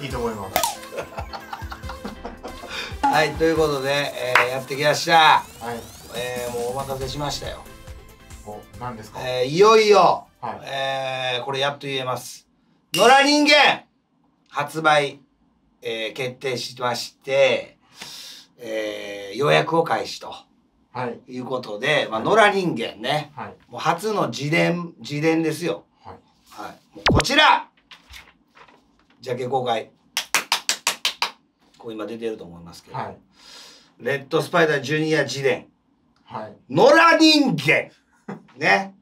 いいと思います。はいということで、えー、やってきました。はい。えー、もうお待たせしましたよ。お何ですか、えー、いよいよ、はい。えー、これやっと言えます。野良人間発売、えー、決定しまして、えー、予約を開始と。はい。いうことで、まあ、野良人間ね。はい。もう初の自伝自伝ですよ。はい。はい、もうこちらジャケ公開。こう今出てると思いますけど、はい。レッドスパイダージュニア自伝。はい。野良人間。ね、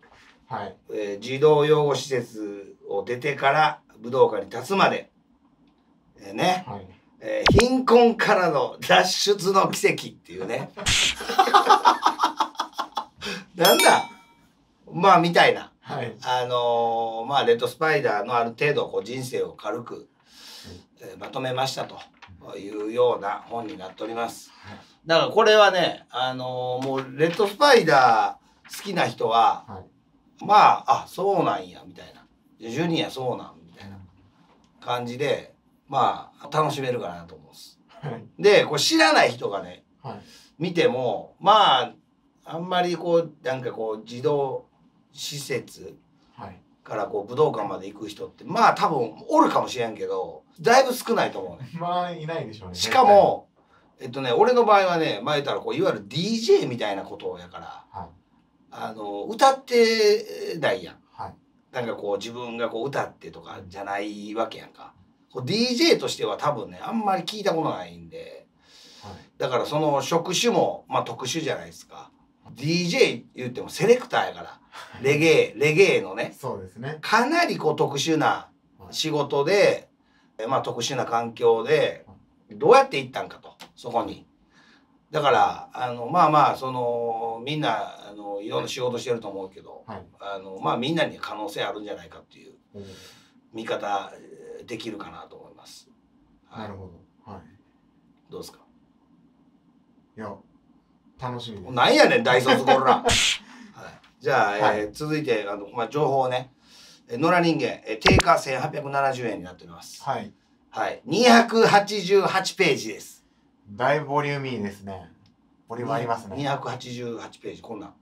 はい。えー児童養護施設を出てから武道館に立つまで、えーね、はい。えー貧困からの脱出の奇跡っていうね。なんだ？まあみたいな。はい。あのーまあレッドスパイダーのある程度こう人生を軽く、えーまとめましたというような本になっております。だからこれはね、あのーもうレッドスパイダー好きな人ははい。まああそうなんやみたいな。ジュニアそうなんみたいな感じでまあ楽しめるかなと思うんです。はい。でこれ知らない人がねはい。見てもまああんまりこうなんかこう児童施設はいからこう武道館まで行く人ってまあ多分おるかもしれんけどだいぶ少ないと思うね まあいないでしょうね。しかもえっとね俺の場合はね前言ったらこういわゆる DJ みたいなことやからはい。あの歌ってないやん。はい。なんかこう自分がこう歌ってとかじゃないわけやんか。DJ としては多分ねあんまり聞いたことないんで。はい。だからその職種もまあ特殊じゃないですか DJ 言ってもセレクターやから。レゲエレゲエのね。そうですね。かなりこう特殊な仕事で、えまあ特殊な環境でどうやって行ったんかと。そこに。だからあのまあまあそのみんなあのいろんな仕事してると思うけどはい。あのまあみんなに可能性あるんじゃないかっていう。見方えーできるかなと思います。はい。なるほど。はい。どうですか？いや楽しみなんやねん大卒こら、はい、じゃあ、はいえー続いてあの、まあ、情報をねえー野良人間、えー定価1870円になっております。はいはい、288ページです。大ボリューミーですねボリュームありますね288ページ、こんなん。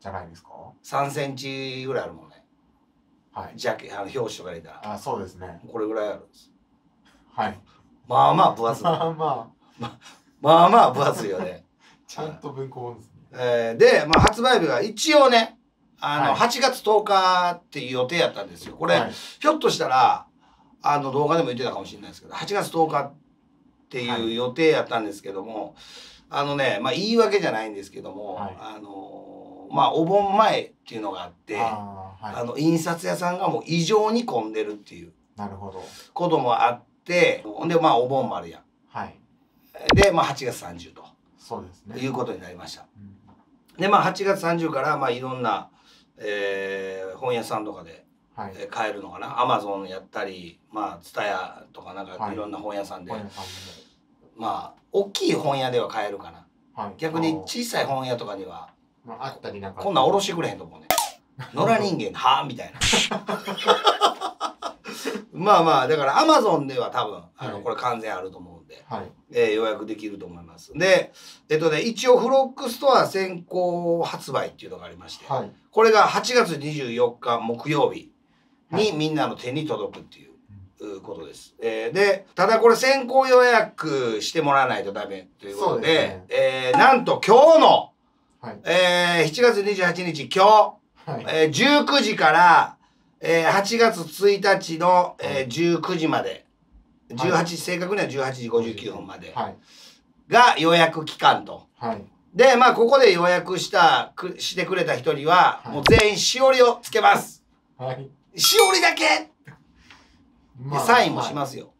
じゃないですか？3センチぐらいあるもんね。はいジャケ、あの表紙とか入れたら。あそうですねこれぐらいあるんです。はいまあまあ分厚い。まあまあまあまあ分厚いよね。ちゃんと文庫本ですね。えーで、まあ、発売日が一応ね、あの、はい。8月10日っていう予定やったんですよ。これ、はい。ひょっとしたら、あの、動画でも言ってたかもしれないですけど、8月10日っていう予定やったんですけども、あのね、まあ、言い訳じゃないんですけども、はい。あの、まあ、お盆前っていうのがあって、ああの、印刷屋さんがもう異常に混んでるっていうなるほど。こともあって、ほんで、まあ、お盆もあるやん。はい。で、まあ、8月30とそうですねいうことになりました。うんで、まあ、8月30から、まあ、いろんな、えー本屋さんとかで、はいえー買えるのかな？アマゾンやったり、まあ、ツタヤとかなんかはいいろんな本屋さんで、本屋さんまあ、大きい本屋では買えるかな？もはい逆に小さい本屋とかには、まああったりなんかこんなんおろしてくれへんと思うね。野良人間、はあみたいな。まあまあ、だからアマゾンでは多分、あの、はいこれ完全あると思うんで、はい。えー予約できると思います。で、えっとね、一応フロックストア先行発売っていうのがありまして、はい。これが8月24日木曜日はい。にみんなの手に届くっていう。うことです、えーでただこれ先行予約してもらわないとダメということでですね。えーなんと今日の、はい。えー7月28日今日、はい。えー19時から、えー8月1日の、えー19時まで18、はい。正確には18時59分まで。はい。が予約期間と。はい。で、まあ、ここで予約した、くしてくれた人には、はい。もう全員しおりをつけます。はい。しおりだけ、でサインもしますすよ。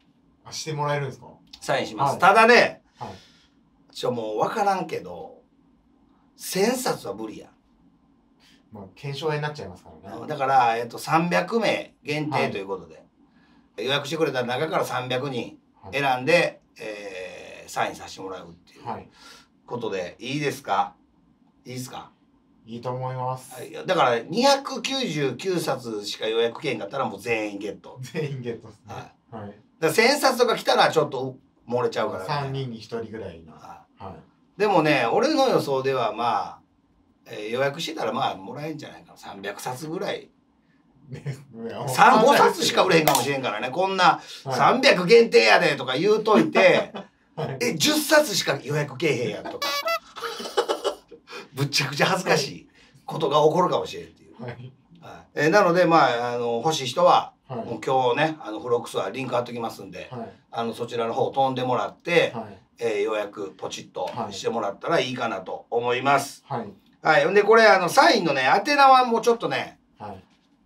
あしてもらえるんですか？サインします。はい。ただね、はい。ちょ、もうわからんけど、1000冊は無理や。まあ検証になっちゃいますからね。だから、えっと、300名限定ということで、予約してくれた中から300人はい選んで、えーサインさせてもらうっていうはいことで、いいですか？いいですか？いいと思います。はいだから299冊しか予約券があったらもう全員ゲット。全員ゲットですね。はいはい。だから1000冊とか来たらちょっと漏れちゃうから、三人に一人ぐらいな。ははいでもね、俺の予想ではまあ、えー予約してたらまあもらえんじゃないかな。300冊ぐらい。い。ね、3、5冊しか売れへんかもしれんからね。こんなはい300限定やでとか言うといて、はいえ、10冊しか予約けえへんやんとか。ぶっちゃくちゃ恥ずかしいことが起こるかもしれんっていう。はい。はいえーなので、まあ、あの、欲しい人は、はい。もう今日ね、あの、フロックスはリンク貼っときますんで、はい。あの、そちらの方飛んでもらって、はい。えー予約ポチッとはいしてもらったらいいかなと思います。はい。はい。で、これ、あの、サインのね、宛名はもうちょっとね、はい。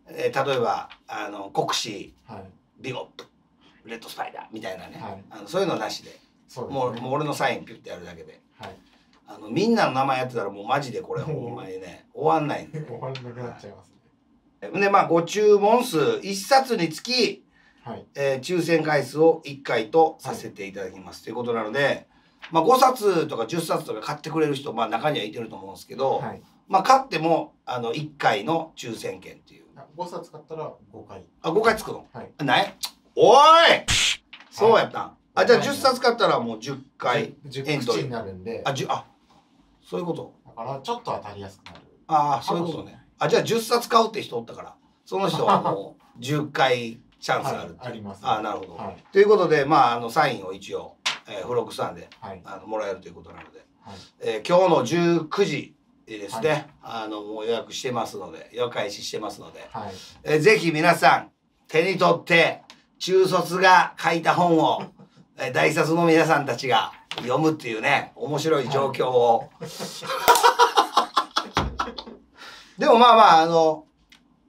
えー例えば、あの、国士、はい。ビゴップ、レッドスパイダーみたいなね、はいあのそういうのなしで、ね。もう、もう俺のサインピュッてやるだけで。はい。あの、みんなの名前やってたらもうマジでこれほんまにね、終わんないんで。終わらなくなっちゃいますね。で、まあ、ご注文数1冊につき、はい。えー抽選回数を1回とさせていただきますということなので、まあ、5冊とか10冊とか買ってくれる人、まあ、中にはいてると思うんですけど、はい。まあ、買ってもあの1回の抽選券っていう5冊買ったら5回。あ5回つくの、はい。ない？おい！そうやった。ん、あじゃあはい10冊買ったらもう10回10エントリー口になるんで、あじゅあそういうこと？だからちょっと当たりやすくなる。ああそういうことね。あじゃあ10冊買うって人おったから。その人はもう 10回チャンスがあるっていう。はいあります。ああなるほど、はい。ということでまああのサインを一応、えーフロックさんではい。あのもらえるということなので、はい。えー今日の19時ですね、あのもう予約してますので予約開始してますので、はい。えーぜひ皆さん手に取って中卒が書いた本を、えー大卒の皆さんたちが読むっていうね面白い状況を、でもまあまああの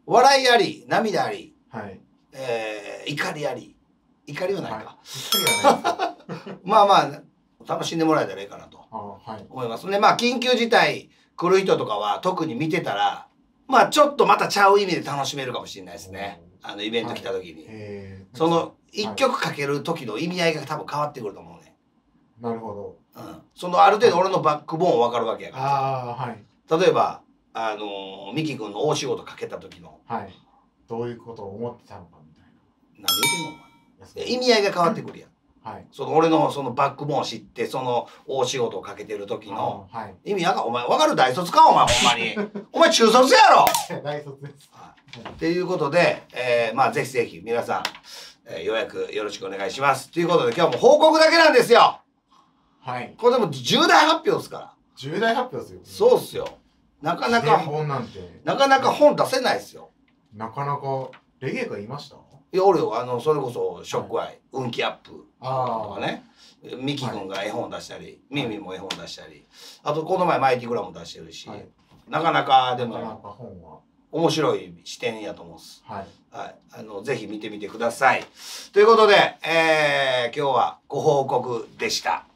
笑いあり涙あり、はい。えー怒りあり。怒りはないか、はい。まあまあ楽しんでもらえたらいいかなと。思います。ねまあ緊急事態来る人とかは特に見てたらまあちょっとまたちゃう意味で楽しめるかもしれないですね。あのイベント来た時に、えー、その一曲かける時の意味合いが多分変わってくると思うね、なるほど。うん、そのある程度俺のバックボーン分かるわけやかああ、はい。ら例えばあのーミキ君の大仕事かけた時の。はい。どういうことを思ってたのかみたい何言うてんのおな。前意味合いが変わってくるやんはい。その俺のそのバックボーン知ってその大仕事をかけてる時の。意味わかお前分かる大卒かお前ほんまに お前中卒やろ大卒です。っていうことで、えーまあぜひぜひ皆さん、えー予約よろしくお願いします。ということで今日も報告だけなんですよはい。これでも重大発表ですから。重大発表ですよ。そうっすよ。なかなか、本なんて、なかなか本出せないですよ。なかなか、レゲエがいました？いや、俺よ、あの、それこそ、ショックアイ、運気アップとあかね。ミキ君が絵本出したり、ミミも絵本出したり、あとこの前マイティグラム出してるし、はいなかなかでも。面白い視点やと思うんです。はい。はい。あの、ぜひ見てみてください。ということで、えー今日はご報告でした。